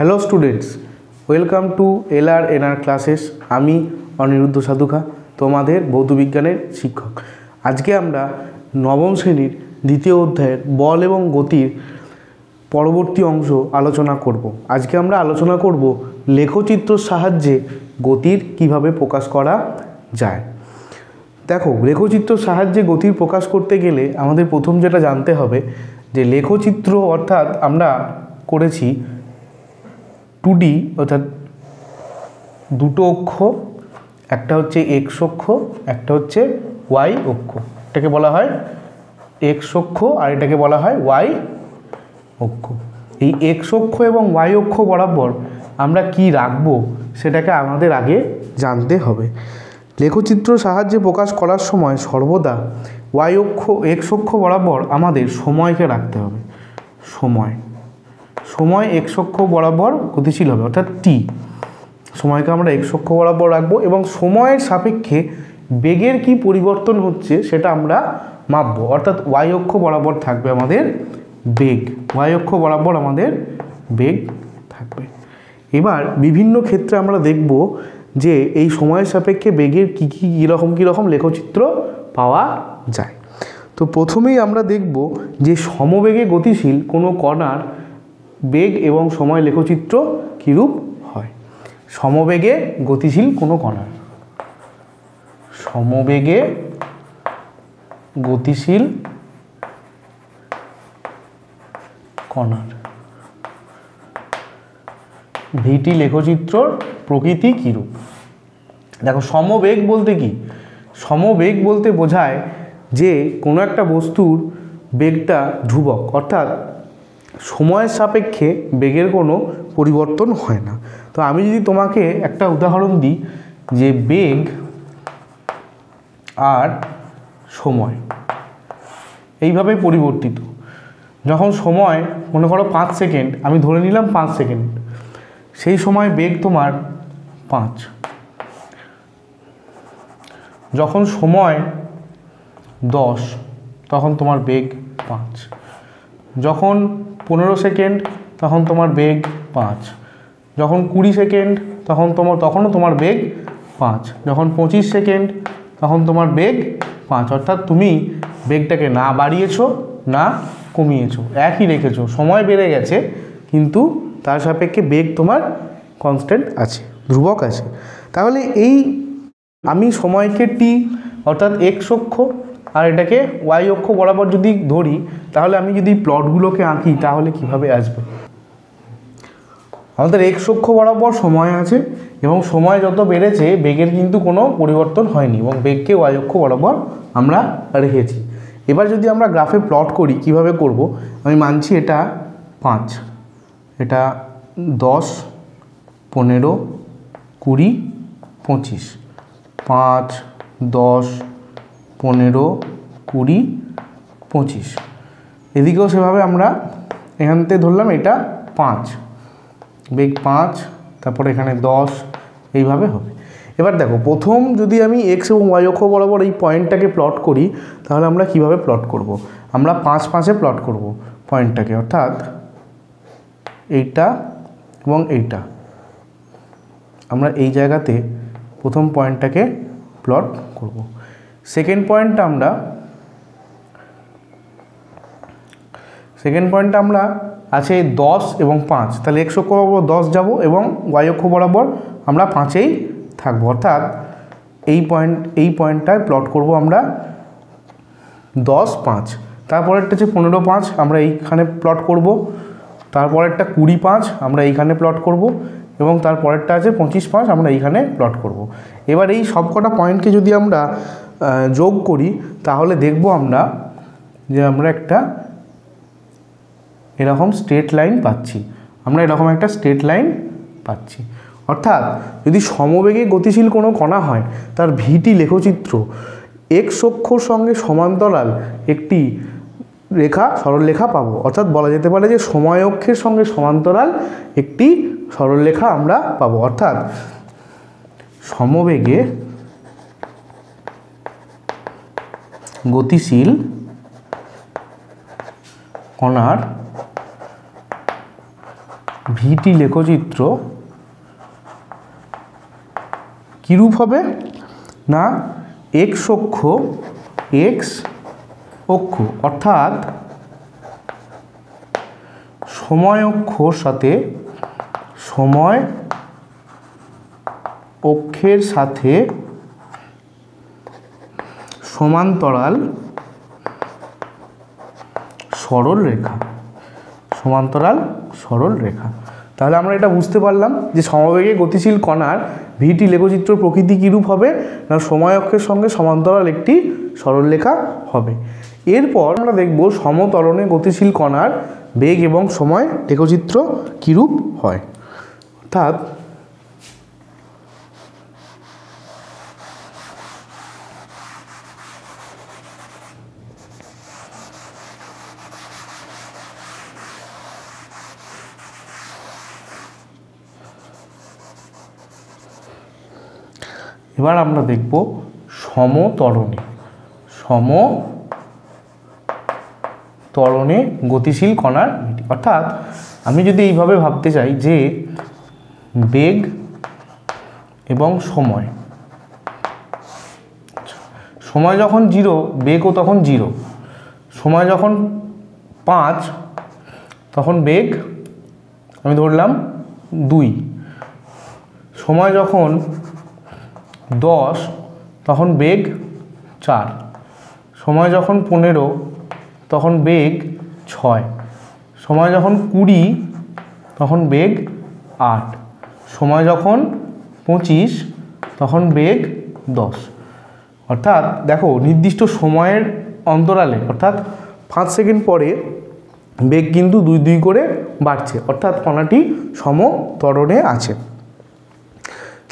Hello students welcome to L R N R classes আমি অনিরুদ্ধ সাধুখা, তোমাদের ভৌতবিজ্ঞানের শিক্ষক। আজকে আমরা নবম শ্রেণির দ্বিতীয় অধ্যায়ের বল এবং গতির পরবর্তী অংশ আলোচনা করব। আজকে আমরা আলোচনা করব লেখচিত্রর সাহায্যে গতির কীভাবে প্রকাশ করা যায়। দেখো, লেখচিত্র সাহায্যে গতির প্রকাশ করতে গেলে আমাদের প্রথম যেটা জানতে হবে যে লেখচিত্র অর্থাৎ আমরা করেছি টু ডি অর্থাৎ দুটো অক্ষ, একটা হচ্ছে এক্স অক্ষ, একটা হচ্ছে ওয়াই অক্ষ। এটাকে বলা হয় এক্স অক্ষ, আর এটাকে বলা হয় ওয়াই অক্ষ। এই এক্স অক্ষ এবং ওয়াই অক্ষ বরাবর আমরা কি রাখব, সেটাকে আমাদের আগে জানতে হবে। লেখচিত্র সাহায্যে প্রকাশ করার সময় সর্বদা ওয়াই অক্ষ এক্স অক্ষ বরাবর আমাদের সময়কে রাখতে হবে। সময়। সময় অক্ষ বরাবর গতিশীল হবে, অর্থাৎ টি সময়কে আমরা অক্ষ বরাবর রাখব এবং সময়ের সাপেক্ষে বেগের কি পরিবর্তন হচ্ছে সেটা আমরা মাপবো, অর্থাৎ ওয়াই অক্ষ বরাবর থাকবে আমাদের বেগ ওয়াই অক্ষ বরাবর আমাদের বেগ থাকবে। এবার বিভিন্ন ক্ষেত্রে আমরা দেখব যে এই সময়ের সাপেক্ষে বেগের কী কী কীরকম কীরকম লেখচিত্র পাওয়া যায়। তো প্রথমেই আমরা দেখব যে সমবেগে গতিশীল কোনো কণার বেগ এবং সময় লেখচিত্র কীরূপ হয়? সমবেগে গতিশীল কোনো কণার সমবেগে গতিশীল কণার ভিটি লেখচিত্রর প্রকৃতি কীরূপ? দেখো, সমবেগ বলতে কি? সমবেগ বলতে বোঝায় যে কোনো একটা বস্তুর বেগটা ধ্রুবক, অর্থাৎ সময়ের সাপেক্ষে বেগের কোনো পরিবর্তন হয় না। তো আমি যদি তোমাকে একটা উদাহরণ দিই যে বেগ আর সময় এইভাবে পরিবর্তিত। যখন সময়, মনে করো পাঁচ সেকেন্ড, আমি ধরে নিলাম পাঁচ সেকেন্ড, সেই সময় বেগ তোমার পাঁচ। যখন সময় দশ, তখন তোমার বেগ পাঁচ। যখন পনেরো সেকেন্ড, তখন তোমার বেগ পাঁচ। যখন কুড়ি সেকেন্ড, তখন তোমার, তখনও তোমার বেগ পাঁচ। যখন পঁচিশ সেকেন্ড, তখন তোমার বেগ পাঁচ। অর্থাৎ তুমি বেগটাকে না বাড়িয়েছো, না কমিয়েছো, একই রেখেছো। সময় বেড়ে গেছে, কিন্তু তার সাপেক্ষে বেগ তোমার কনস্ট্যান্ট আছে, ধ্রুবক আছে। তাহলে এই আমি সময়কে টি অর্থাৎ এক্স অক্ষ আর এটাকে ওয়াই অক্ষ বরাবর যদি ধরি, তাহলে আমি যদি প্লটগুলোকে আঁকি, তাহলে কীভাবে আসবে? আমাদের এক্স অক্ষ বরাবর সময় আছে, এবং সময় যত বেড়েছে, বেগের কিন্তু কোনো পরিবর্তন হয়নি, এবং বেগকে ওয়াই অক্ষ বরাবর আমরা রেখেছি। এবার যদি আমরা গ্রাফে প্লট করি, কীভাবে করব? আমি মানছি এটা পাঁচ, এটা দশ, পনেরো, কুড়ি, পঁচিশ, পাঁচ, দশ পনেরো, কুড়ি, পঁচিশ। এদিকেও সেভাবে আমরা এখান থেকে ধরলাম এটা পাঁচ। বেগ পাঁচ, তারপরে এখানে দশ, এইভাবে হবে। এবার দেখো, প্রথম যদি আমি এক্স এবং ওয়াই অক্ষ বরাবর এই পয়েন্টটাকে প্লট করি, তাহলে আমরা কীভাবে প্লট করব। আমরা পাঁচ পাঁচে প্লট করব পয়েন্টটাকে, অর্থাৎ এইটা এবং এইটা। আমরা এই জায়গাতে প্রথম পয়েন্টটাকে প্লট করব। সেকেন্ড পয়েন্টটা আমরা সেকেন্ড পয়েন্টটা আমরা আছে দশ এবং পাঁচ। তাহলে এক্স অক্ষ বরাবর দশ যাব এবং ওয়াই অক্ষ বরাবর আমরা পাঁচেই থাকব। অর্থাৎ এই পয়েন্ট এই পয়েন্টটায় প্লট করব আমরা দশ, পাঁচ। তারপরেরটা হচ্ছে পনেরো, পাঁচ, আমরা এইখানে প্লট করব। তারপরেরটা কুড়ি, পাঁচ, আমরা এইখানে প্লট করব। এবং তারপরেরটা আছে পঁচিশ, পাঁচ, আমরা এইখানে প্লট করব। এবার এই সবকটা পয়েন্টকে যদি আমরা যোগ করি, তাহলে দেখব আমরা যে আমরা একটা এরকম স্ট্রেট লাইন পাচ্ছি। আমরা এরকম একটা স্ট্রেট লাইন পাচ্ছি। অর্থাৎ যদি সমবেগে গতিশীল কোনো কণা হয়, তার ভিটি লেখচিত্র এক্স অক্ষর সঙ্গে সমান্তরাল একটি রেখা সরলরেখা পাবো। অর্থাৎ বলা যেতে পারে যে সময় অক্ষের সঙ্গে সমান্তরাল একটি সরলরেখা আমরা পাবো। অর্থাৎ সমবেগে গতিশীল কণার ভিটি লেখচিত্র কীরূপ হবে? না এক্স অক্ষ এক্স অক্ষ, অর্থাৎ সময় অক্ষর সাথে সময় অক্ষের সাথে সমান্তরাল সরল রেখা। সমান্তরাল সরল রেখা। তাহলে আমরা এটা বুঝতে পারলাম যে সমবেগে গতিশীল কণার ভিটি লেখচিত্র প্রকৃতি কীরূপ হবে না সময় অক্ষের সঙ্গে সমান্তরাল একটি সরলরেখা হবে। এরপর আমরা দেখব সমতরণে গতিশীল কণার বেগ এবং সময় লেখচিত্র কীরূপ হয়। অর্থাৎ এবার আমরা দেখব সমতরণে। সম ত্বরণে গতিশীল কণার অর্থাৎ আমি যদি এইভাবে ভাবতে চাই যে বেগ এবং সময়। সময় যখন জিরো, বেগও তখন জিরো। সময় যখন পাঁচ, তখন বেগ, আমি ধরলাম দুই। সময় যখন দশ, তখন বেগ চার। সময় যখন পনেরো, তখন বেগ ছয়। সময় যখন কুড়ি, তখন বেগ আট। সময় যখন পঁচিশ, তখন বেগ দশ। অর্থাৎ দেখো, নির্দিষ্ট সময়ের অন্তরালে, অর্থাৎ পাঁচ সেকেন্ড পরে বেগ কিন্তু দুই দুই করে বাড়ছে। অর্থাৎ কণাটি সমতরণে আছে।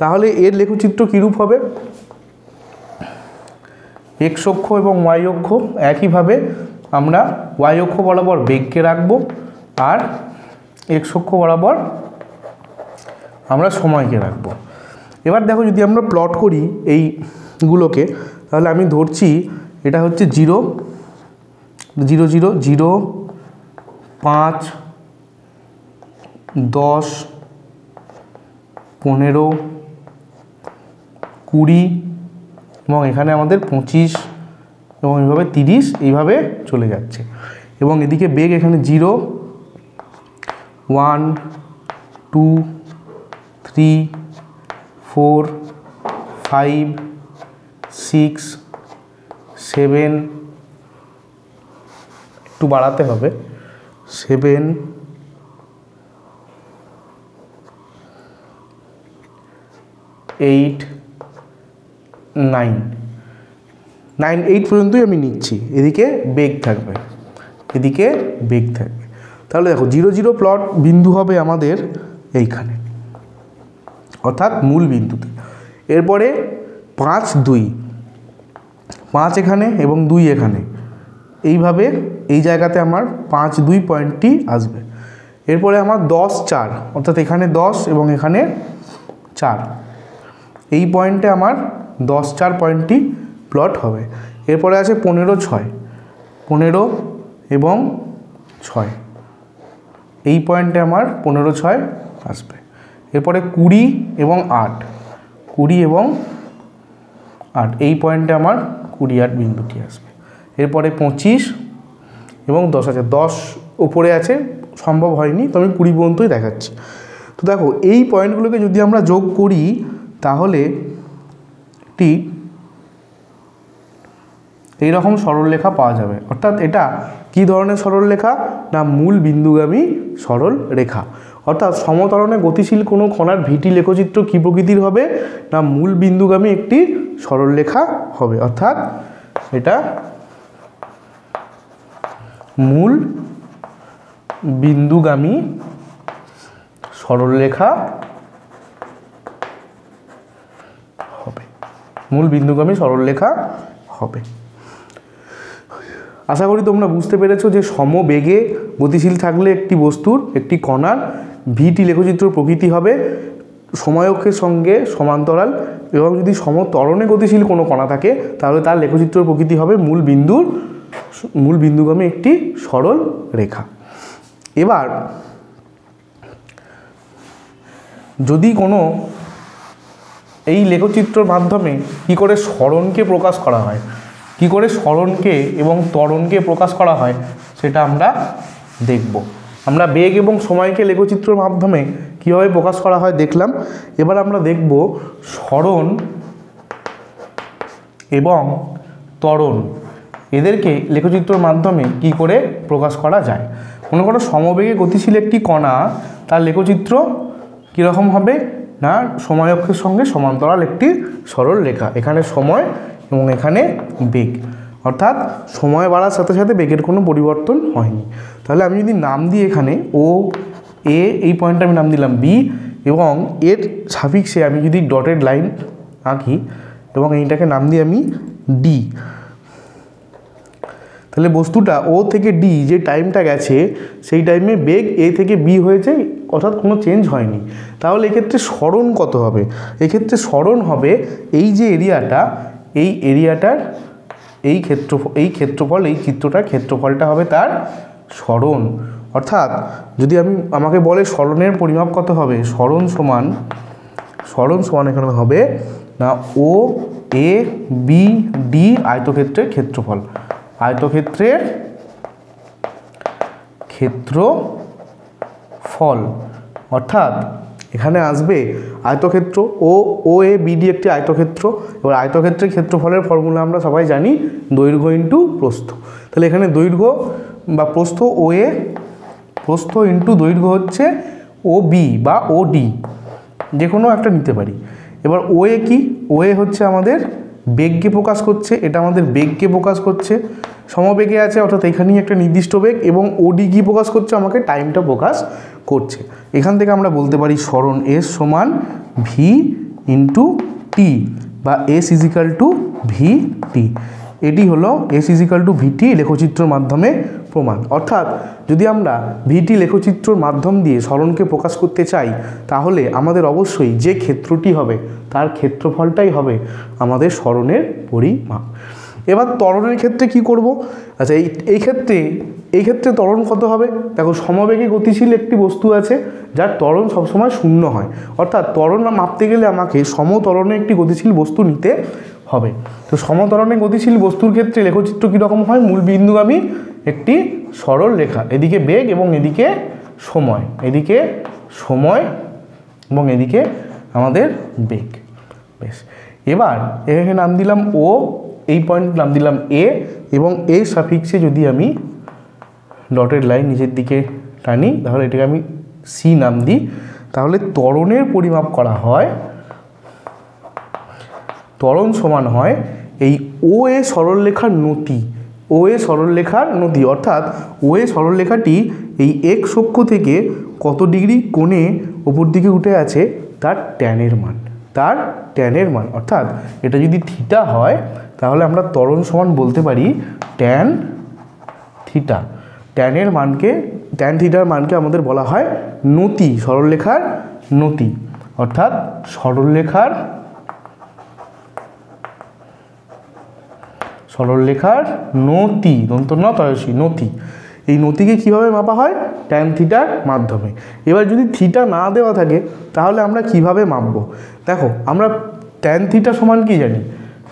তাহলে এর লেখচিত্র কীরূপ হবে? এক্স অক্ষ এবং ওয়াই অক্ষ একইভাবে আমরা ওয়াই অক্ষ বরাবর বেগকে রাখব আর এক্স অক্ষ বরাবর আমরা সময়কে রাখব। এবার দেখো যদি আমরা প্লট করি এইগুলোকে তাহলে আমি ধরছি এটা হচ্ছে জিরো জিরো জিরো জিরো, পাঁচ, দশ, পনেরো কুড়ি এবং এখানে আমাদের পঁচিশ এবং এইভাবে তিরিশ এইভাবে চলে যাচ্ছে। এবং এদিকে বেগ এখানে zero. One, two, three, four, five, six, seven, একটু বাড়াতে হবে। Seven, eight nine. Nine eight পর্যন্তই আমি নিচ্ছি। এদিকে বেগ থাকবে। এদিকে বেগ থাকবে। তাহলে দেখো, জিরো জিরো প্লট বিন্দু হবে আমাদের এইখানে। অর্থাৎ মূল বিন্দুতে। এরপরে পাঁচ দুই। পাঁচ এখানে এবং দুই এখানে। এইভাবে এই জায়গাতে আমার পাঁচ দুই পয়েন্টটি আসবে। এরপরে আমার দশ চার। অর্থাৎ এখানে দশ এবং এখানে চার। এই পয়েন্টে আমার দশ চার পয়েন্টটি প্লট হবে। এরপরে আছে পনেরো ছয়। পনেরো এবং ছয়। এই পয়েন্টে আমার পনেরো ছয় আসবে। এরপরে কুড়ি এবং আট। কুড়ি এবং আট। এই পয়েন্টে আমার কুড়ি আট বিন্দুটি আসবে। এরপরে পঁচিশ এবং দশ আছে। দশ ওপরে আছে, সম্ভব হয়নি, তো আমি কুড়ি পর্যন্তই দেখাচ্ছি। তো দেখো, এই পয়েন্টগুলোকে যদি আমরা যোগ করি তাহলে টি একটি এইরকম সরলরেখা পাওয়া যাবে। অর্থাৎ এটা কি ধরনের সরলরেখা? না, মূল বিন্দুগামী সরল রেখা অর্থাৎ সমতরণে গতিশীল কোনো কণার ভিটি লেখচিত্র কী প্রকৃতির হবে? না, মূল বিন্দুগামী একটি সরলরেখা হবে। অর্থাৎ এটা মূল বিন্দুগামী সরলরেখা মূল বিন্দুগামী সরলরেখা হবে। আশা করি তোমরা বুঝতে পেরেছ যে সমবেগে গতিশীল থাকলে একটি বস্তুর একটি কণার ভিটি লেখচিত্র প্রকৃতি হবে সময়ক্ষের সঙ্গে সমান্তরাল এবং যদি সমতরণে গতিশীল কোনো কণা থাকে, তাহলে তার লেখচিত্র প্রকৃতি হবে মূল বিন্দুর মূল বিন্দুগামী একটি সরল রেখা। এবার, যদি কোনো এই লেখচিত্রর মাধ্যমে কি করে স্মরণকে প্রকাশ করা হয়? কি করে স্মরণকে এবং ত্বরণকে প্রকাশ করা হয় সেটা আমরা দেখব। আমরা বেগ এবং সময়কে লেখচিত্রর মাধ্যমে কীভাবে প্রকাশ করা হয় দেখলাম। এবার আমরা দেখব স্মরণ এবং ত্বরণ। এদেরকে লেখচিত্রর মাধ্যমে কি করে প্রকাশ করা যায়? মনে করো সমবেগে গতিশীল একটি কণা, তার লেখচিত্র কীরকম হবে? না, সময় অক্ষের সঙ্গে সমান্তরাল একটি সরল রেখা। এখানে সময় এবং এখানে বেগ। অর্থাৎ সময় বাড়ার সাথে সাথে বেগের কোনো পরিবর্তন হয়নি। তাহলে আমি যদি নাম দিই এখানে ও এ এই পয়েন্টটা আমি নাম দিলাম বি এবং এর সাফিক্সে আমি যদি ডটেড লাইন আঁকি, এবং এইটাকে নাম দিই আমি ডি তাহলে বস্তুটা ও থেকে ডি যে টাইমটা গেছে, সেই টাইমে বেগ এ থেকে বি হয়েছে, অর্থাৎ কোনো চেঞ্জ হয়নি। তাহলে এক্ষেত্রে স্মরণ কত হবে? এক্ষেত্রে স্মরণ হবে এই যে এরিয়াটা, এই এরিয়াটার এই ক্ষেত্র, এই ক্ষেত্রফল, এই চিত্রটার ক্ষেত্রফলটা হবে তার স্মরণ অর্থাৎ যদি আমি, আমাকে বলে স্মরণের পরিমাপ কত হবে? স্মরণ সমান স্মরণ সমান এখানে হবে না, ও, এ, বি, ডি আয়তক্ষেত্রের ক্ষেত্রফল। আয়তক্ষেত্রের ক্ষেত্র ফল। অর্থাৎ এখানে আসবে আয়তক্ষেত্র ও ও, এ বিডি একটি আয়তক্ষেত্র। এবার আয়তক্ষেত্রের ক্ষেত্রফলের ফর্মুলা আমরা সবাই জানি, দৈর্ঘ্য ইন্টু প্রস্থ। তাহলে এখানে দৈর্ঘ্য বা প্রস্থ ও, এ, প্রস্থ ইন্টু দৈর্ঘ্য হচ্ছে ও, বি বা ও, ডি। যে কোনো একটা নিতে পারি। এবার ও, এ কি? ও, এ হচ্ছে আমাদের বেগকে প্রকাশ করছে, এটা আমাদের বেগকে প্রকাশ করছে। সমবেগে আছে, অর্থাৎ এখানেই একটা নির্দিষ্ট বেগ এবং ওডি কি প্রকাশ করছে, আমাকে টাইমটা প্রকাশ করছে। এখান থেকে আমরা বলতে পারি স্মরণ এস সমান ভি ইন্টু টি বা S is equal to V T এটি হলো S is equal to VT লেখচিত্রের মাধ্যমে প্রমাণ। অর্থাৎ, যদি আমরা ভিটি লেখচিত্রর মাধ্যম দিয়ে স্মরণকে প্রকাশ করতে চাই, তাহলে আমাদের অবশ্যই যে ক্ষেত্রটি হবে, তার ক্ষেত্রফলটাই হবে আমাদের স্মরণের পরিমাপ এবার ত্বরণের ক্ষেত্রে কি করব? আচ্ছা এই এই ক্ষেত্রে এই ক্ষেত্রে ত্বরণ কত হবে? দেখো, সমবেগে গতিশীল একটি বস্তু আছে, যার ত্বরণ সবসময় শূন্য হয়। অর্থাৎ, ত্বরণ মাপতে গেলে আমাকে সমতরণে একটি গতিশীল বস্তু নিতে হবে। তো সমতরণে গতিশীল বস্তুর ক্ষেত্রে লেখচিত্র কীরকম হয়? মূল বিন্দুগামী একটি সরল রেখা। এদিকে বেগ এবং এদিকে সময়। এদিকে সময় এবং এদিকে আমাদের বেগ। বেশ। এবার এখানে নাম দিলাম ও এই পয়েন্ট নাম দিলাম এ এবং এই সাফিক্সে যদি আমি ডটেড লাইন নিচের দিকে টানি, তাহলে এটাকে আমি সি নাম দিই। তাহলে ত্বরণের পরিমাপ করা হয় ত্বরণ সমান হয় এই ও এ সরলরেখার নতি ও এ সরলরেখার নতি, অর্থাৎ ও এ সরলরেখাটি এই এক অক্ষ থেকে কত ডিগ্রি কোণে ওপর দিকে উঠে আছে? তার ট্যানের মান, তার ট্যানের মান। অর্থাৎ এটা যদি থিটা হয়, তাহলে আমরা ত্বরণ সমান বলতে পারি ট্যান থিটা ট্যানের মানকে ট্যান থিটার মানকে আমাদের বলা হয় নতি, সরলরেখার নতি। অর্থাৎ সরলরেখার সরলরেখার নতি দন্ত ন তয়সী নতি। এই নতিকে কীভাবে মাপা হয়? ট্যান থিটার মাধ্যমে। এবার যদি থিটা না দেওয়া থাকে, তাহলে আমরা কীভাবে মাপবো? দেখো, আমরা ট্যান থিটা সমান কি জানি?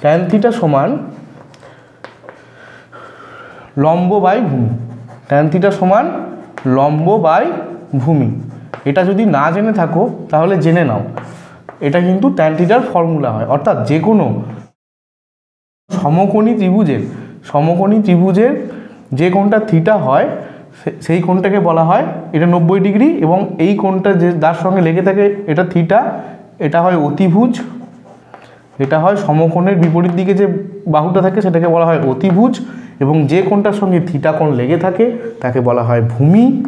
ট্যান থিটা সমান লম্ব বাই ভূমি। ট্যান থিটা সমান লম্ব বাই ভূমি। এটা যদি না জেনে থাকো, তাহলে জেনে নাও। এটা কিন্তু ট্যান থিটার ফর্মুলা হয়। অর্থাৎ যে কোনো সমকোণী ত্রিভুজের সমকোণী ত্রিভুজের যে কোণটা থিটা হয় সেই কোণটাকে বলা হয় এটা নব্বই ডিগ্রি এবং এই কোণটা যে, যার সঙ্গে লেগে থাকে এটা থিটা এটা হয় অতিভুজ এটা হয় সমকোণের বিপরীত দিকে যে বাহুটা থাকে সেটাকে বলা হয় অতিভুজ এবং যে কোণটার সঙ্গে থিটা কোণ লেগে থাকে তাকে বলা হয় ভূমি,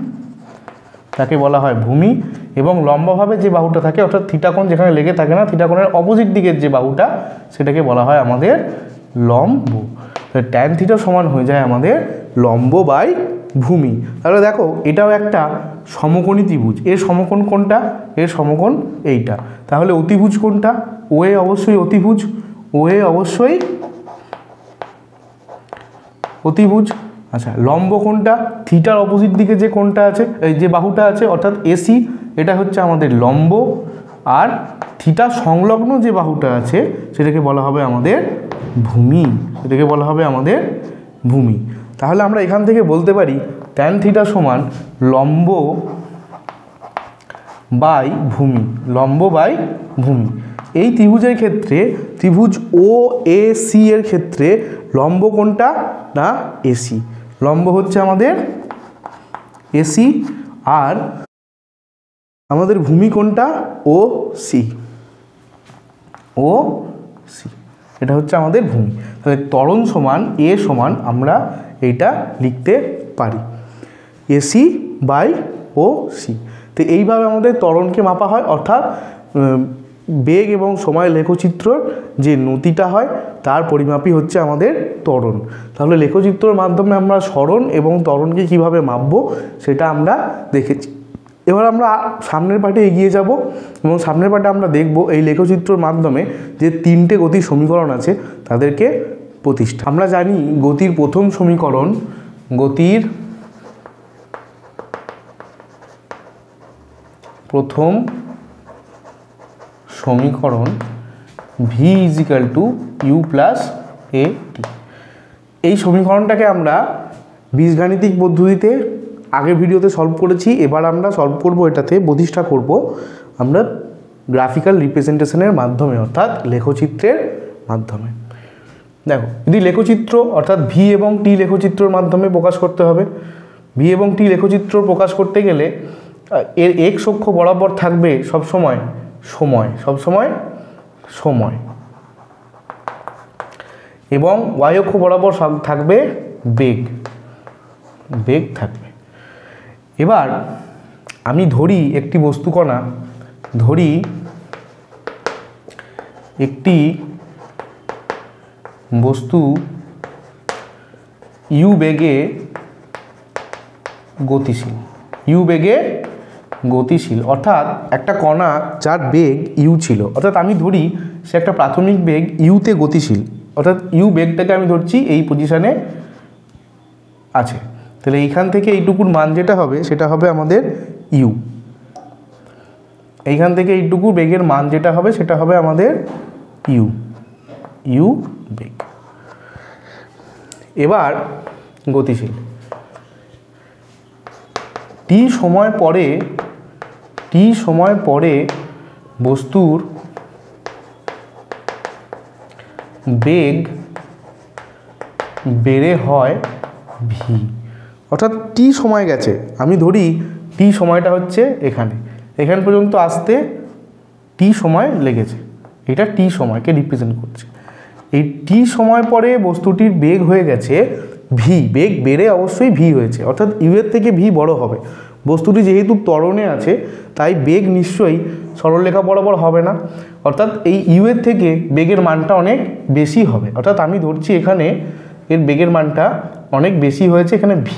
তাকে বলা হয় ভূমি এবং লম্বাভাবে যে বাহুটা থাকে অর্থাৎ থিটাকোণ যেখানে লেগে থাকে না থিটাকোণের অপোজিট দিকের যে বাহুটা সেটাকে বলা হয় আমাদের লম্ব। ট্যান থিটা সমান হয়ে যায় আমাদের লম্ব বাই ভূমি। তাহলে দেখো, এটাও একটা সমকোণী ত্রিভুজ। এর সমকোণ কোনটা? এর সমকোণ এইটা। তাহলে অতিভুজ কোনটা? ওয়ে অবশ্যই অতিভুজ। ও এ অবশ্যই অতিভুজ। আচ্ছা লম্ব কোনটা? থিটার অপোজিট দিকে যে কোনটা আছে, এই যে বাহুটা আছে, অর্থাৎ এসি এটা হচ্ছে আমাদের লম্ব। আর থিটা সংলগ্ন যে বাহুটা আছে, সেটাকে বলা হবে আমাদের ভূমি। সেটাকে বলা হবে আমাদের ভূমি। তাহলে আমরা এখান থেকে বলতে পারি ট্যান থিটা সমান লম্ব বাই ভূমি, লম্ব বাই ভূমি। এই ত্রিভুজের ক্ষেত্রে, ত্রিভুজ ও এ সি এর ক্ষেত্রে লম্ব কোনটা না এসি লম্ব হচ্ছে আমাদের এসি আর আমাদের ভূমি কোনটা? ও সি ও সি এটা হচ্ছে আমাদের ভূমি। তাহলে তরণ সমান এ সমান আমরা এইটা লিখতে পারি। এসি বাই ও সি তো এইভাবে আমাদের তরণকে মাপা হয়, অর্থাৎ বেগ এবং সময় লেখচিত্রর যে নতিটা হয়, তার পরিমাপই হচ্ছে আমাদের ত্বরণ। তাহলে লেখচিত্রর মাধ্যমে আমরা স্মরণ এবং ত্বরণকে কীভাবে মাপবো, সেটা আমরা দেখেছি। এবার আমরা সামনের পাটে এগিয়ে যাব এবং সামনের পাটে আমরা দেখব এই লেখচিত্রর মাধ্যমে যে তিনটে গতির সমীকরণ আছে তাদেরকে প্রতিষ্ঠা। আমরা জানি গতির প্রথম সমীকরণ গতির প্রথম সমীকরণ V is equal to U plus A T এই সমীকরণটাকে আমরা বীজগাণিতিক পদ্ধতিতে আগের ভিডিওতে সলভ করেছি, এবার আমরা সলভ করব এটাতে, প্রতিষ্ঠা করব আমরা গ্রাফিক্যাল রিপ্রেজেন্টেশনের মাধ্যমে, অর্থাৎ লেখচিত্রের মাধ্যমে। দেখো, যদি লেখচিত্র, অর্থাৎ ভি এবং টি লেখচিত্রর মাধ্যমে প্রকাশ করতে হবে ভি এবং টি লেখচিত্র প্রকাশ করতে গেলে, এর এক্স অক্ষ বরাবর থাকবে সব সময় সময় সব সময়। সময় এবং ওয়াই অক্ষ বরাবর থাকবে বেগ বেগ থাকবে। এবার আমি ধরি একটি বস্তু কণা ধরি একটি বস্তু ইউ বেগে গতিশীল, ইউ বেগে গতিশীল। অর্থাৎ একটা কণা যার বেগ ইউ ছিল, অর্থাৎ আমি ধরি সে একটা প্রাথমিক বেগ ইউতে গতিশীল, অর্থাৎ ইউ বেগটাকে আমি ধরছি এই পজিশানে আছে। তাহলে এইখান থেকে এইটুকুর মান যেটা হবে, সেটা হবে আমাদের ইউ এইখান থেকে এইটুকু বেগের মান যেটা হবে, সেটা হবে আমাদের ইউ ইউ বেগ। এবার গতিশীল। টি সময় পরে টি সময় পরে বস্তুর বেগ বেড়ে হয় ভি অর্থাৎ টি সময় গেছে। আমি ধরি টি সময়টা হচ্ছে এখানে। এখান পর্যন্ত আসতে টি সময় লেগেছে। এটা টি সময়কে রিপ্রেজেন্ট করছে। এই টি সময় পরে বস্তুটির বেগ হয়ে গেছে ভি বেগ বেড়ে অবশ্যই ভি হয়েছে। অর্থাৎ ইউ এর থেকে ভি বড় হবে। বস্তুটি যেহেতু ত্বরণে আছে, তাই বেগ নিশ্চয়ই সরলরেখা বরাবর হবে না। অর্থাৎ এই ইউ এর থেকে বেগের মানটা অনেক বেশি হবে। অর্থাৎ আমি ধরছি এখানে এর বেগের মানটা অনেক বেশি হয়েছে, এখানে ভি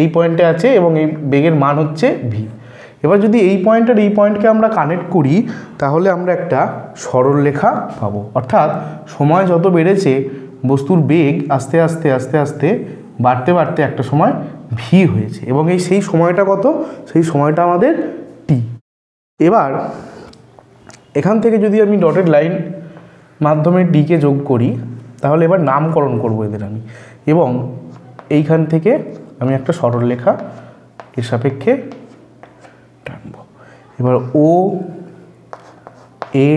এই পয়েন্টে আছে এবং এই বেগের মান হচ্ছে ভি এবার যদি এই পয়েন্ট আর এই পয়েন্টকে আমরা কানেক্ট করি, তাহলে আমরা একটা সরলরেখা পাবো। অর্থাৎ সময় যত বেড়েছে, বস্তুর বেগ আস্তে আস্তে আস্তে আস্তে বাড়তে বাড়তে একটা সময় ভি হয়েছে। এবং এই সেই সময়টা কত? সেই সময়টা আমাদের টি এবার এখান থেকে যদি আমি ডটেড লাইন মাধ্যমে ডিকে যোগ করি, তাহলে এবার নামকরণ করব এদের আমি। এবং এইখান থেকে আমি একটা সরলরেখা এর সাপেক্ষে টানব এবার O A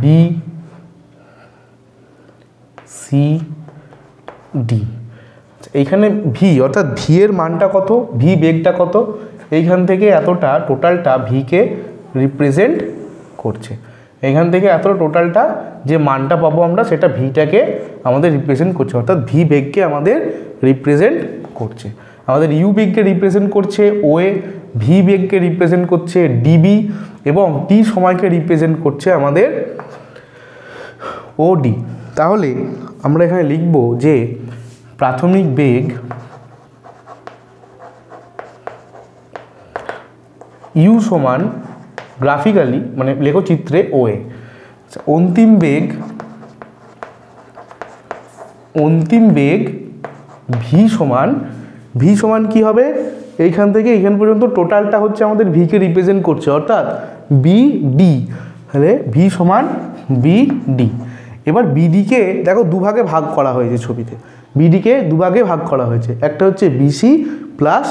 B C D এইখানে ভি অর্থাৎ ভি এর মানটা কত? ভি বেগটা কত? এইখান থেকে এতটা টোটালটা ভিকে রিপ্রেজেন্ট করছে। এখান থেকে এত টোটালটা যে মানটা পাবো আমরা, সেটা ভিটাকে আমাদের রিপ্রেজেন্ট করছে। অর্থাৎ ভি বেগকে আমাদের রিপ্রেজেন্ট করছে। আমাদের ইউ বেগকে রিপ্রেজেন্ট করছে ও এ ভি বেগকে রিপ্রেজেন্ট করছে ডিবি এবং টি সময়কে রিপ্রেজেন্ট করছে আমাদের ও ডি তাহলে আমরা এখানে লিখব যে প্রাথমিক বেগ ইউ সমান গ্রাফিক্যালি মানে লেখচিত্রে ও এ। অন্তিম বেগ অন্তিম বেগ ভি সমান ভি সমান কি হবে? এইখান থেকে এইখান পর্যন্ত টোটালটা হচ্ছে আমাদের ভিকে রিপ্রেজেন্ট করছে, অর্থাৎ বি ডি তাহলে ভি সমান বি ডি এবার বিডিকে দেখো দুভাগে ভাগ করা হয়েছে ছবিতে। বিডিকে দুভাগে ভাগ করা হয়েছে। একটা হচ্ছে বিসি প্লাস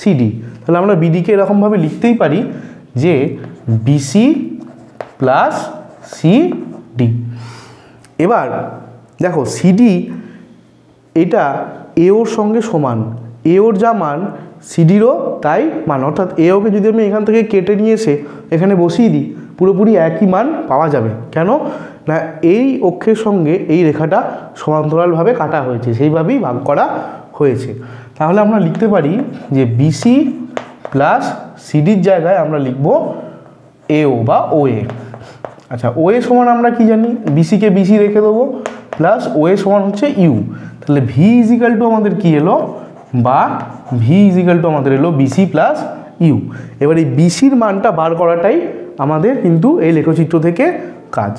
সিডি তাহলে আমরা বিডিকে এরকমভাবে লিখতেই পারি যে বিসি প্লাস সিডি এবার দেখো সিডি এটা এওর সঙ্গে সমান। এওর যা মান, সিডিরও তাই মান। অর্থাৎ এওকে যদি আমি এখান থেকে কেটে নিয়ে এসে এখানে বসিয়ে দিই, পুরোপুরি একই মান পাওয়া যাবে। কেন? না, এই অক্ষের সঙ্গে এই রেখাটা সমান্তরালভাবে কাটা হয়েছে, সেইভাবেই ভাগ করা হয়েছে। তাহলে আমরা লিখতে পারি যে বিসি প্লাস সিডির জায়গায় আমরা লিখব এও বা ও এ আচ্ছা ও এ সমান আমরা কি জানি? বিসিকে বিসি রেখে দেবো প্লাস ও এ সমান হচ্ছে ইউ তাহলে ভি ইজিক্যাল টু আমাদের কি এলো? বা ভি ইজিক্যাল টু আমাদের এলো বিসি প্লাস ইউ এবার এই বিসির মানটা বার করাটাই আমাদের কিন্তু এই লেখচিত্র থেকে কাজ।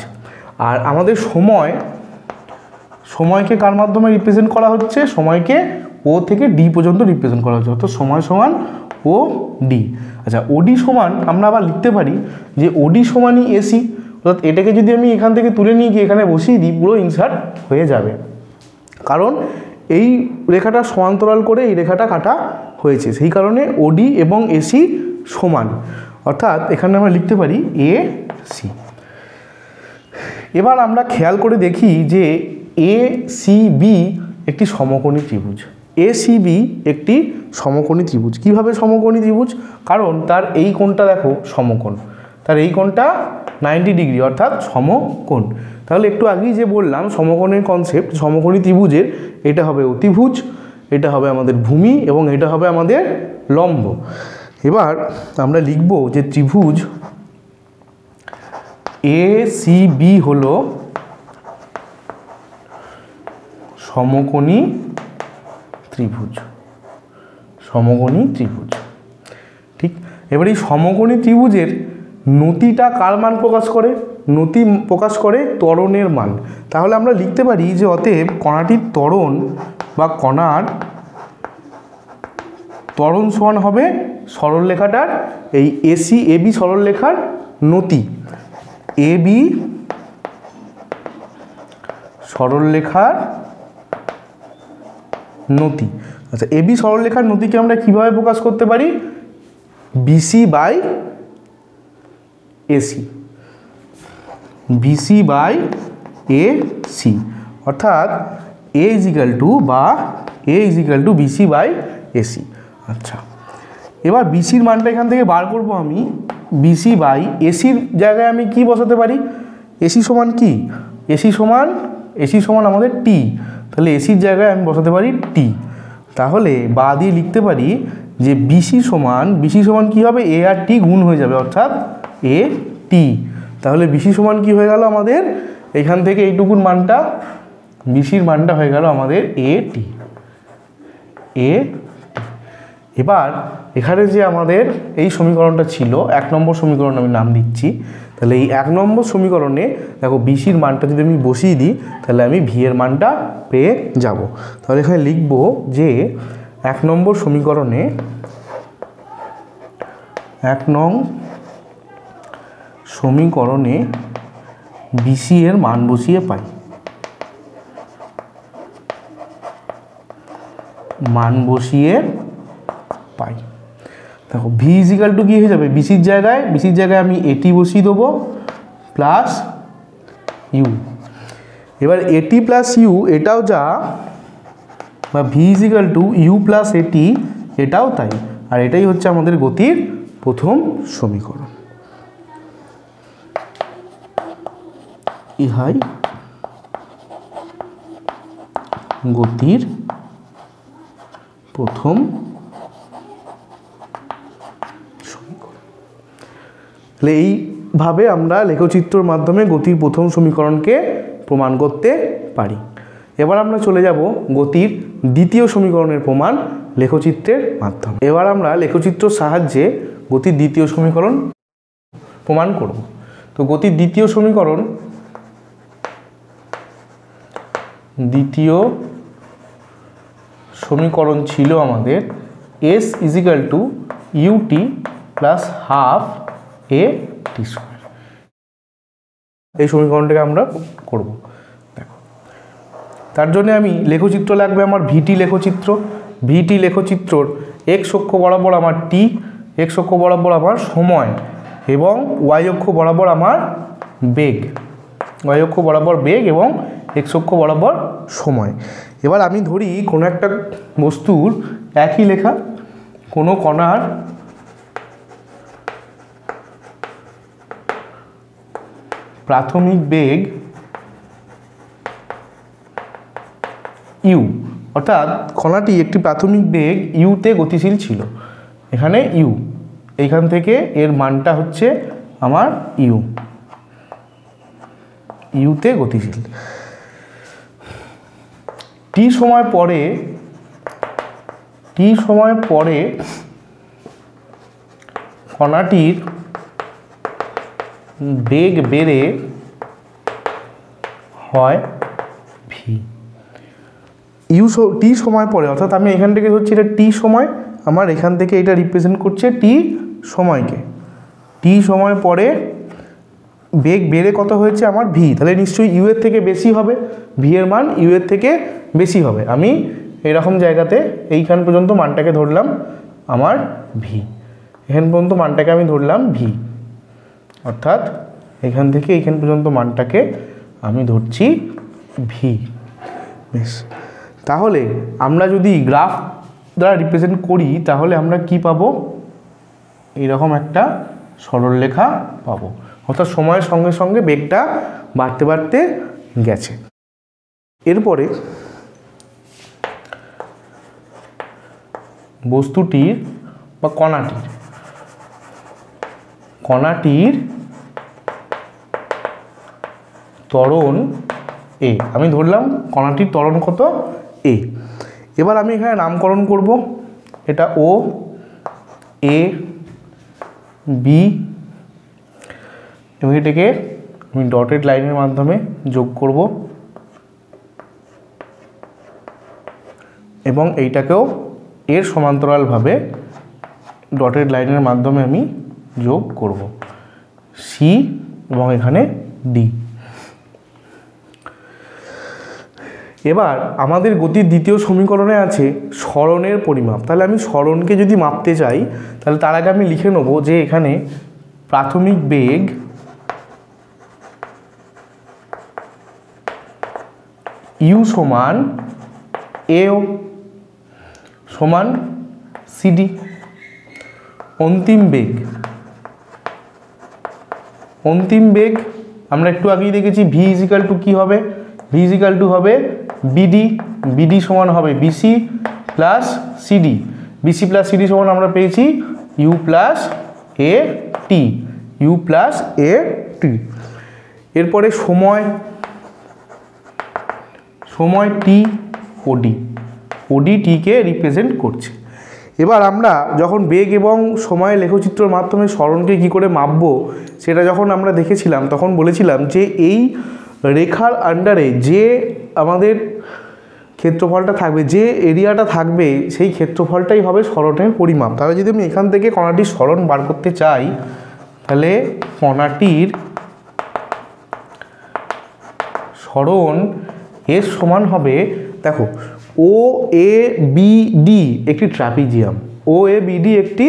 আর আমাদের সময়, সময়কে কার মাধ্যমে রিপ্রেজেন্ট করা হচ্ছে? সময়কে ও থেকে ডি পর্যন্ত রিপ্রেজেন্ট করা হচ্ছে, অর্থাৎ সময় সমান ও ডি আচ্ছা ওডি সমান আমরা আবার লিখতে পারি যে ওডি সমানই এসি অর্থাৎ এটাকে যদি আমি এখান থেকে তুলে নিয়ে গিয়ে এখানে বসিয়ে দিই, পুরো ইনসার্ট হয়ে যাবে। কারণ এই রেখাটা সমান্তরাল করে এই রেখাটা কাটা হয়েছে। সেই কারণে ওডি এবং এসি সমান। অর্থাৎ এখানে আমরা লিখতে পারি এ সি এবার আমরা খেয়াল করে দেখি যে এ সি বি একটি সমকোণী ত্রিভুজ। এ সি বি একটি সমকোণী ত্রিভুজ। কীভাবে সমকোণী ত্রিভুজ? কারণ তার এই কোণটা দেখো সমকোণ। তার এই কোণটা নাইনটি ডিগ্রি অর্থাৎ সমকোণ। তাহলে একটু আগেই যে বললাম সমকোণের কনসেপ্ট সমকোণী ত্রিভুজের, এটা হবে অতিভুজ, এটা হবে আমাদের ভূমি এবং এটা হবে আমাদের লম্ব। এবার আমরা লিখব যে ত্রিভুজ এ সি বি হলো সমকোণী ত্রিভুজ। সমকোণী ত্রিভুজ। ঠিক? এবার এই সমকোণী ত্রিভুজের নতিটা কার মান প্রকাশ করে? নতি প্রকাশ করে ত্বরণের মান। তাহলে আমরা লিখতে পারি যে অতএব কণাটির ত্বরণ বা কণার ত্বরণ সমান হবে সরলরেখাটার এই এসি এবি সরলরেখার নতি এবি সরলরেখার নতি আচ্ছা এবি সরলরেখার নতিকে আমরা কীভাবে প্রকাশ করতে পারি? BC by AC BC by A C অর্থাৎ এ ইজিক্যাল টু বা A is equal to BC by AC আচ্ছা। এবার বিসির মানটা এখান থেকে বার করব আমি। বিসি বাই এসির জায়গায় আমি কি বসাতে পারি? এসি সমান কি? এসি সমান এসি সমান আমাদের টি তাহলে এসির জায়গায় আমি বসাতে পারি টি তাহলে বা দিয়ে লিখতে পারি যে বিসি সমান বিসি সমান কী হবে? এ আর টি গুণ হয়ে যাবে, অর্থাৎ এ টি তাহলে বিসি সমান কি হয়ে গেল আমাদের? এখান থেকে এইটুকুর মানটা বিসির মানটা হয়ে গেল আমাদের এ টি এ এবার এখানে যে আমাদের এই সমীকরণটা ছিল, এক নম্বর সমীকরণ আমি নাম দিচ্ছি, তাহলে এই এক নম্বর সমীকরণে দেখো বিসির মানটা যদি আমি বসিয়ে দিই, তাহলে আমি ভি এর মানটা পেয়ে যাব। তাহলে এখানে লিখব যে এক নম্বর সমীকরণে এক নং সমীকরণে বিসি এর মান বসিয়ে পাই। মান বসিয়ে পাই। দেখো ভি ইজিক্যাল টু কী হয়ে যাবে? বিসির জায়গায় বিসির জায়গায় আমি এটি বসিয়ে দেবো প্লাস ইউ এবার এটি প্লাস ইউ এটাও যা, বা V is equal to U plus AT এটাও তাই। আর এটাই হচ্ছে আমাদের গতির প্রথম সমীকরণ। ইহাই গতির প্রথম তাহলে এইভাবে আমরা লেখচিত্রর মাধ্যমে গতির প্রথম সমীকরণকে প্রমাণ করতে পারি। এবার আমরা চলে যাব গতির দ্বিতীয় সমীকরণের প্রমাণ লেখচিত্রের মাধ্যমে। এবার আমরা লেখচিত্রর সাহায্যে গতির দ্বিতীয় সমীকরণ প্রমাণ করব। তো গতির দ্বিতীয় সমীকরণ দ্বিতীয় সমীকরণ ছিল আমাদের S equal to U T plus half A T square এই সমীকরণটাকে আমরা করব। দেখো, তার জন্য আমি লেখচিত্র লাগবে আমার ভিটি লেখচিত্র। ভিটি লেখচিত্রর এক্স অক্ষ বরাবর আমার টি এক্স অক্ষ বরাবর আমার সময় এবং ওয়াই অক্ষ বরাবর আমার বেগ। ওয়াই অক্ষ বরাবর বেগ এবং এক্স অক্ষ বরাবর সময়। এবার আমি ধরি কোনো একটা বস্তুর একই লেখা, কোনো কণার প্রাথমিক বেগ ইউ অর্থাৎ কণাটি একটি প্রাথমিক বেগ ইউতে গতিশীল ছিল। এখানে ইউ এইখান থেকে এর মানটা হচ্ছে আমার ইউ ইউতে গতিশীল। টি সময় পরে, টি সময় পরে কণাটির বেগ বেড়ে হয় ভি ইউ টি সময় পরে, অর্থাৎ আমি এখান থেকে হচ্ছে এটা টি সময়, আমার এখান থেকে এটা রিপ্রেজেন্ট করছে টি সময়কে। টি সময় পরে বেগ বেড়ে কত হয়েছে আমার ভি তাহলে নিশ্চয়ই ইউ এর থেকে বেশি হবে। ভি এর মান ইউ এর থেকে বেশি হবে। আমি এরকম জায়গাতে এইখান পর্যন্ত মানটাকে ধরলাম আমার ভি এখান পর্যন্ত মানটাকে আমি ধরলাম ভি অর্থাৎ এখান থেকে এখান পর্যন্ত মানটাকে আমি ধরছি ভি বেশ। তাহলে আমরা যদি গ্রাফ দ্বারা রিপ্রেজেন্ট করি, তাহলে আমরা কি পাবো? এইরকম একটা সরলরেখা পাবো। অর্থাৎ সময়ের সঙ্গে সঙ্গে বেগটা বাড়তে বাড়তে গেছে। এরপরে বস্তুটির বা কণাটির কণাটির ত্বরণ এ আমি ধরলাম কণাটির ত্বরণ কত এ এবার আমি এখানে নামকরণ করব। এটা ও এ বি এবং এটাকে আমি ডটেড লাইনের মাধ্যমে যোগ করব। এবং এইটাকেও এর সমান্তরালভাবে ডটেড লাইনের মাধ্যমে আমি যোগ করব। সি এবং এখানে ডি এবার আমাদের গতির দ্বিতীয় সমীকরণে আছে স্মরণের পরিমাপ। তাহলে আমি স্মরণকে যদি মাপতে চাই, তাহলে তার আগে আমি লিখে নেব যে এখানে প্রাথমিক বেগ ইউ সমান এও সমান সিডি অন্তিম বেগ। অন্তিম বেগ, আমরা একটু আগেই দেখেছি ভি ইজিক্যাল টু কী হবে? ভি ইজিক্যাল টু হবে বিডি বিডি সমান হবে BC plus CD BC plus CD সমান আমরা পেয়েছি U plus A T U plus A T এরপরে সময় সময় টি ওডি ওডি টিকে রিপ্রেজেন্ট করছে। এবার আমরা যখন বেগ এবং সময় লেখচিত্রর মাধ্যমে স্মরণকে কী করে মাপবো, সেটা যখন আমরা দেখেছিলাম, তখন বলেছিলাম যে এই রেখার আন্ডারে যে আমাদের ক্ষেত্রফলটা থাকবে, যে এরিয়াটা থাকবে, সেই ক্ষেত্রফলটাই হবে স্মরণের পরিমাপ। তাহলে যদি আমি এখান থেকে কণাটির স্মরণ বার করতে চাই, তাহলে কণাটির স্মরণ এর সমান হবে, দেখো ও এ বি ডি একটি trapezium. O A B D একটি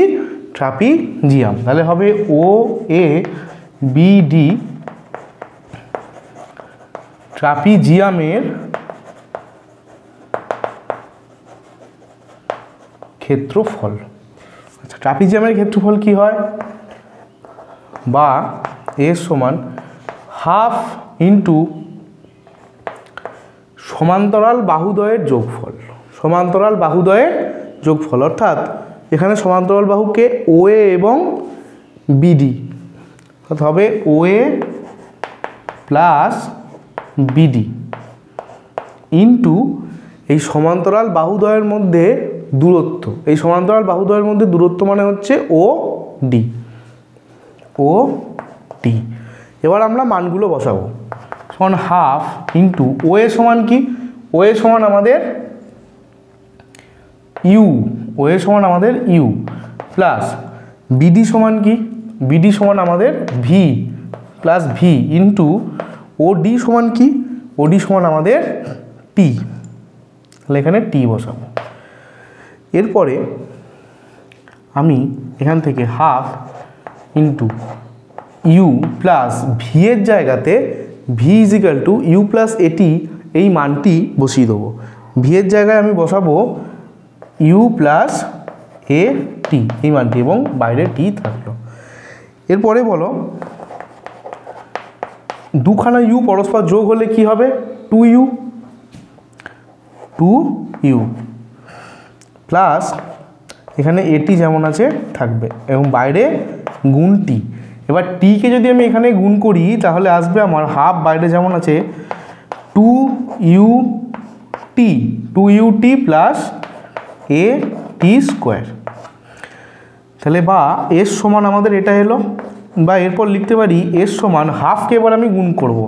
ট্রাপিজিয়াম। তাহলে হবে ও এ বি ডি ট্রাপিজিয়ামের ক্ষেত্রফল। আচ্ছা ট্রাপিজিয়ামের ক্ষেত্রফল কি হয়? বা এর সমান হাফ ইন্টু সমান্তরাল বাহুদয়ের যোগফল। সমান্তরাল বাহুদয়ের যোগফল। অর্থাৎ এখানে সমান্তরাল বাহুকে ও এ এবং বিডি অর্থাৎ হবে O A plus BD into এই সমান্তরাল বাহুদয়ের মধ্যে দূরত্ব। এই সমান্তরাল বাহুদয়ের মধ্যে দূরত্ব মানে হচ্ছে ও ডি ও ডি এবার আমরা মানগুলো বসাবো। সমান হাফ ইন্টু ও এ সমান কি? ও এ সমান আমাদের ইউ ও এ সমান আমাদের ইউ প্লাস বিডি সমান কি? বিডি সমান আমাদের V plus V into O D সমান কি? ও ডি সমান আমাদের টি তাহলে এখানে টি বসাবো। এরপরে আমি এখান থেকে half into U plus V এর জায়গাতে V equal to U plus A T এই মানটি বসিয়ে দেবো। ভি এর জায়গায় আমি বসাবো ইউ প্লাস এ টি এই মানটি এবং বাইরে টি থাকল। এরপরে বলো, দুখানা ইউ পরস্পর যোগ হলে কি হবে? Two U two U plus এখানে এটি যেমন আছে থাকবে এবং বাইরে গুণ টি এবার টিকে যদি আমি এখানে গুণ করি, তাহলে আসবে আমার হাফ বাইরে যেমন আছে two U T two U T plus A T square তাহলে বা এর সমান আমাদের এটা এলো, বা এরপর লিখতে পারি এর সমান হাফকে এবার আমি গুণ করব।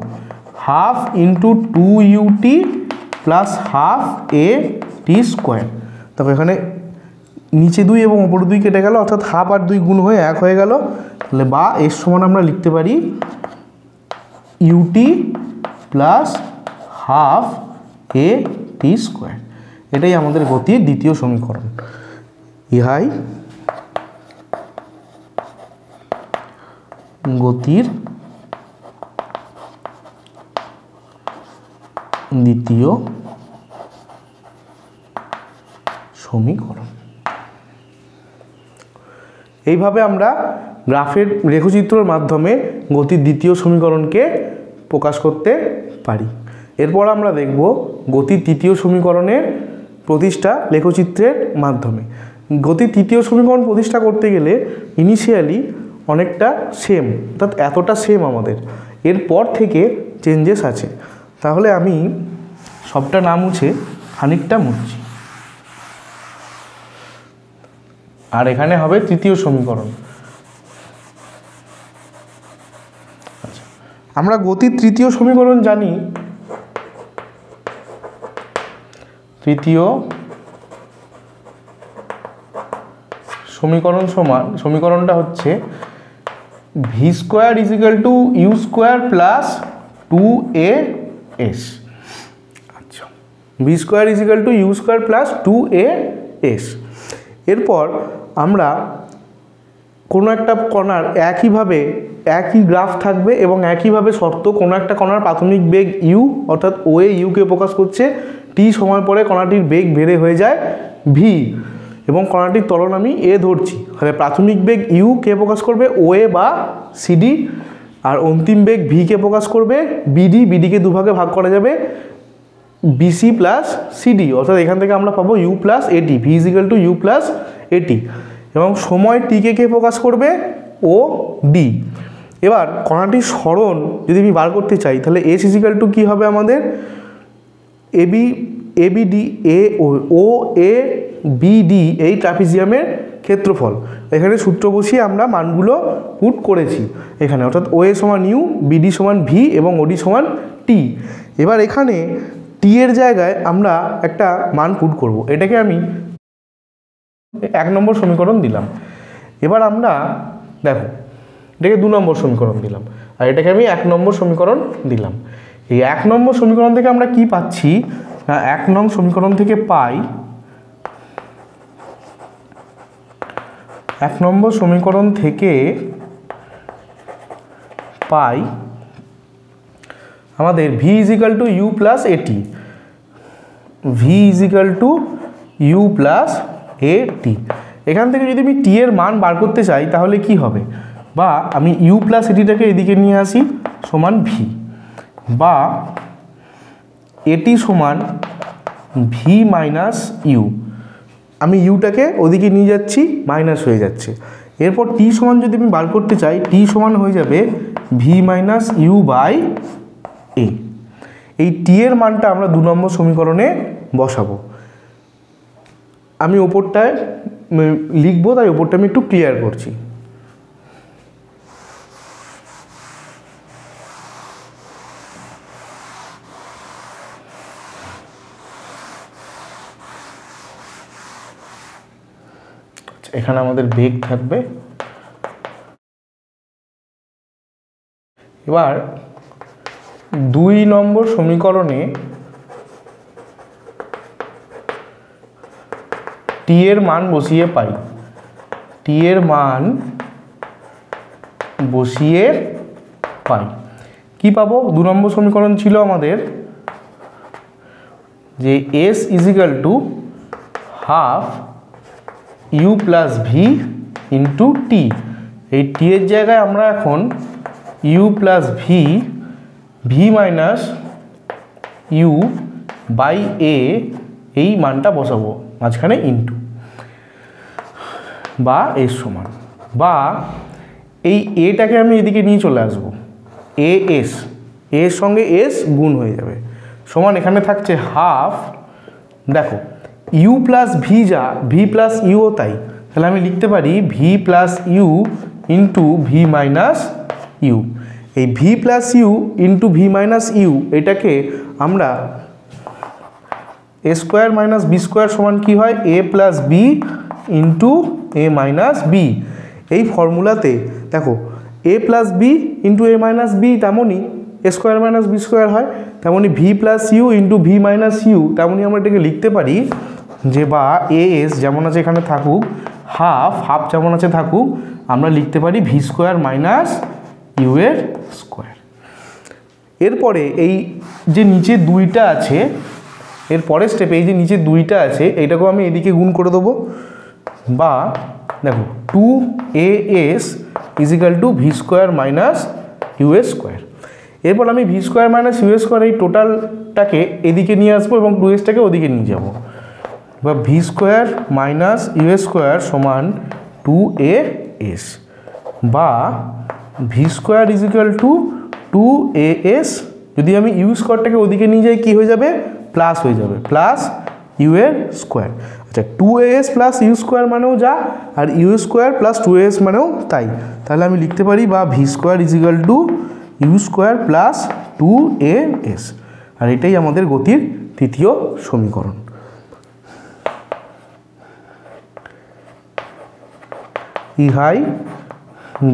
Half into two U T plus half A T square তারপর এখানে নিচে দুই এবং ওপর দুই কেটে গেল, অর্থাৎ হাফ আর দুই গুণ হয়ে এক হয়ে গেল। তাহলে বা এর সমান আমরা লিখতে পারি U T plus half A T square এটাই আমাদের গতির দ্বিতীয় সমীকরণ। ইহাই গতির দ্বিতীয় সমীকরণ। এইভাবে আমরা গ্রাফের রেখচিত্রর মাধ্যমে গতির দ্বিতীয় সমীকরণকে প্রকাশ করতে পারি। এরপর আমরা দেখব গতির তৃতীয় সমীকরণের প্রতিষ্ঠা লেখচিত্রের মাধ্যমে। গতির তৃতীয় সমীকরণ প্রতিষ্ঠা করতে গেলে ইনিশিয়ালি অনেকটা সেম অর্থাৎ এতটা সেম আমাদের। এরপর থেকে চেঞ্জেস আছে। তাহলে আমি সবটা না মুছে খানিকটা মুছছি। আর এখানে হবে তৃতীয় সমীকরণ। আমরা গতির তৃতীয় সমীকরণ জানি। তৃতীয় সমীকরণ সমান, সমীকরণটা হচ্ছে V square is equal to U square plus two A S আচ্ছা V square is equal to U square plus two A S এরপর আমরা কোনো একটা কণার একইভাবে একই গ্রাফ থাকবে এবং একইভাবে শর্ত, কোনো একটা কণার প্রাথমিক বেগ ইউ অর্থাৎ ও এ ইউকে প্রকাশ করছে টি সময় পরে কণাটির বেগ বেড়ে হয়ে যায় ভি এবং কণাটির ত্বরণ আমি এ ধরছি। তাহলে প্রাথমিক বেগ ইউ কে প্রকাশ করবে ও এ বা সিডি আর অন্তিম বেগ ভিকে প্রকাশ করবে বিডি বিডিকে দুভাগে ভাগ করা যাবে বিসি প্লাস সিডি অর্থাৎ এখান থেকে আমরা পাবো U plus A T V equal to U plus A T এবং সময় টিকে কে প্রকাশ করবে? ও ডি এবার কণাটির স্মরণ যদি আমি বার করতে চাই, তাহলে এস ইজিক্যাল টু কী হবে আমাদের? AB ABD A O A BD এই ট্রাপিজিয়ামের ক্ষেত্রফল। এখানে সূত্র বসিয়ে আমরা মানগুলো পুট করেছি এখানে, অর্থাৎ ও এ সমান ইউ বিডি সমান ভি এবং ওডি সমান টি এবার এখানে টি এর জায়গায় আমরা একটা মান পুট করব। এটাকে আমি এক নম্বর সমীকরণ দিলাম। এবার আমরা, দেখো এটাকে দু নম্বর সমীকরণ দিলাম। আর এটাকে আমি এক নম্বর সমীকরণ দিলাম। এই এক নম্বর সমীকরণ থেকে আমরা কি পাচ্ছি? না, এক নং সমীকরণ থেকে পাই এক নম্বর সমীকরণ থেকে পাই আমাদের V equal to U plus A T V equal to U plus A T এখান থেকে যদি আমি টি এর মান বার করতে চাই, তাহলে কি হবে? বা আমি ইউ প্লাস এটিটাকে এদিকে নিয়ে আসি সমান ভি বা এটি সমান ভি মাইনাস ইউ আমি ইউটাকে ওদিকে নিয়ে যাচ্ছি মাইনাস হয়ে যাচ্ছে। এরপর টি সমান যদি আমি বার করতে চাই টি সমান হয়ে যাবে V minus U by A এই টি এর মানটা আমরা দু নম্বর সমীকরণে বসাবো। আমি ওপরটায় লিখব, তাই ওপরটা আমি একটু ক্লিয়ার করছি। এখানে আমাদের বেগ থাকবে। এবার দুই নম্বর সমীকরণে টি এর মান বসিয়ে পাই। টি এর মান বসিয়ে পাই। কি পাবো? দু নম্বর সমীকরণ ছিল আমাদের যে S equal to half U plus V into T এই টি এর জায়গায় আমরা এখন U plus V V minus U by A এই মানটা বসাবো, মাঝখানে ইন্টু বা এর সমান। বা এই এটাকে আমি এদিকে নিয়ে চলে আসব এ এস এর সঙ্গে এস গুণ হয়ে যাবে। সমান এখানে থাকছে হাফ দেখো ইউ প্লাস ভি যা ভি প্লাস ইউও তাই। তাহলে আমি লিখতে পারি V plus U into V minus U এই V plus U into V minus U এটাকে আমরা A square minus B square সমান কী হয়? A plus B into A minus B এই ফর্মুলাতে, দেখো A plus B into A minus B তেমনই A square minus B square হয়, তেমনই V plus U into V minus U তেমনই আমরা এটাকে লিখতে পারি যে বা এ এস যেমন আছে এখানে থাকুক, হাফ হাফ যেমন আছে থাকুক, আমরা লিখতে পারি ভি স্কোয়ার মাইনাস ইউ এর স্কোয়ার। এরপরে এই যে নিচে দুইটা আছে, এর পরের স্টেপে এই যে নিচে দুইটা আছে, এইটাকেও আমি এদিকে গুণ করে দেবো। বা দেখো, two A S equal to V square minus U U's square. এরপর আমি V square minus U's square এই টোটালটাকে এদিকে নিয়ে আসব এবং টু এসটাকে ওদিকে নিয়ে যাব। বা V square minus U's square সমান টু এ এস বা V square is equal to two two A S আমি ইউ স্কোয়ারটাকে ওদিকে নিয়ে যাই, কী হয়ে যাবে? প্লাস হয়ে যাবে। প্লাস ইউ এর স্কোয়ার আচ্ছা two A S plus U square মানেও যা, আর U square plus two S মানেও তাই। তাহলে আমি লিখতে পারি বা V square is equal to U square plus two A S আর এটাই আমাদের গতির তৃতীয় সমীকরণ। ইহাই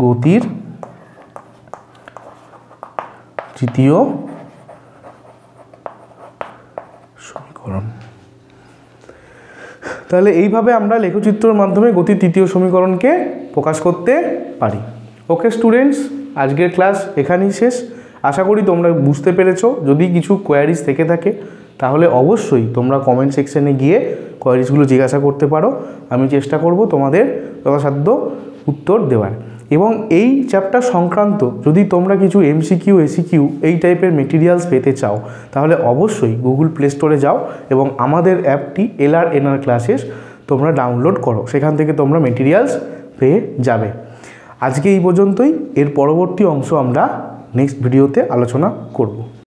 গতির তৃতীয় সমীকরণ। তাহলে এইভাবে আমরা লেখচিত্রের মাধ্যমে গতির তৃতীয় সমীকরণকে প্রকাশ করতে পারি। ওকে স্টুডেন্টস আজকের ক্লাস এখানেই শেষ। আশা করি তোমরা বুঝতে পেরেছ। যদি কিছু কোয়ারিজ থেকে থাকে, তাহলে অবশ্যই তোমরা কমেন্ট সেকশনে গিয়ে কোয়ারিজগুলো জিজ্ঞাসা করতে পারো, আমি চেষ্টা করব তোমাদের যথাসাধ্য উত্তর দেওয়ার। এবং এই চ্যাপ্টার সংক্রান্ত যদি তোমরা কিছু এমসিকিউ এসিকিউ এই টাইপের মেটেরিয়ালস পেতে চাও, তাহলে অবশ্যই গুগল প্লে স্টোরে যাও এবং আমাদের অ্যাপটি এলআর এনআর ক্লাসেস তোমরা ডাউনলোড করো। সেখান থেকে তোমরা মেটেরিয়ালস পেয়ে যাবে। আজকে এই পর্যন্তই, এর পরবর্তী অংশ আমরা নেক্সট ভিডিওতে আলোচনা করব।